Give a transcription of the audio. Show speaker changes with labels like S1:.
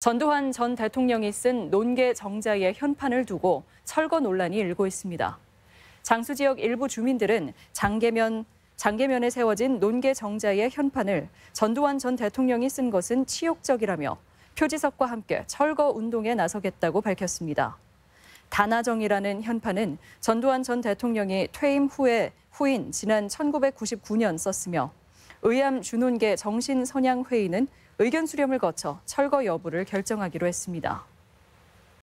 S1: 전두환 전 대통령이 쓴 논계 정자의 현판을 두고 철거 논란이 일고 있습니다. 장수 지역 일부 주민들은 장계면 장계면에 세워진 논계 정자의 현판을 전두환 전 대통령이 쓴 것은 치욕적이라며 표지석과 함께 철거 운동에 나서겠다고 밝혔습니다. 단아정이라는 현판은 전두환 전 대통령이 퇴임 후에 후인 지난 1999년 썼으며 의암 준혼계 정신선양회의는 의견 수렴을 거쳐 철거 여부를 결정하기로 했습니다.